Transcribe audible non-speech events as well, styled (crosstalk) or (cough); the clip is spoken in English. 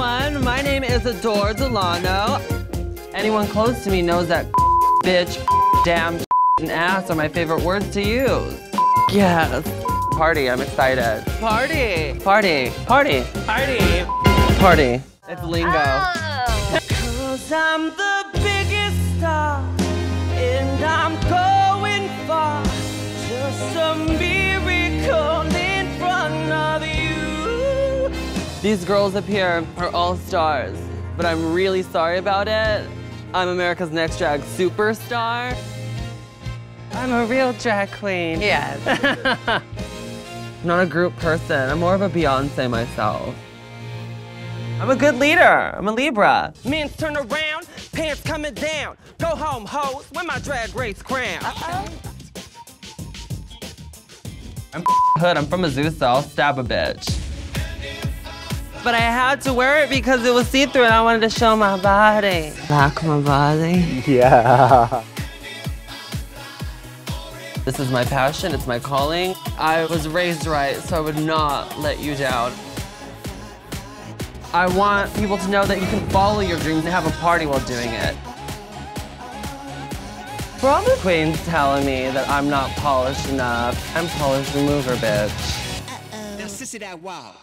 everyone. My name is Adore Delano. Anyone close to me knows that (laughs) bitch, (laughs) damn, (laughs) and ass are my favorite words to use. Yes. Party, I'm excited. Party. Party. Party. Party. Party. It's lingo. Oh. Cause I'm the These girls up here are all stars, but I'm really sorry about it. I'm America's Next Drag Superstar. I'm a real drag queen. Yes. I'm (laughs) not a group person. I'm more of a Beyonce myself. I'm a good leader. I'm a Libra. Men turn around, pants coming down. Go home, hoes, with my drag race crown. Uh -oh. I'm (laughs) hood. I'm from Azusa. I'll stab a bitch. But I had to wear it because it was see-through and I wanted to show my body. Back my body. Yeah. This is my passion, it's my calling. I was raised right, so I would not let you down. I want people to know that you can follow your dreams and have a party while doing it. For all the queens telling me that I'm not polished enough, I'm polished remover, bitch. Now, sissy that wow.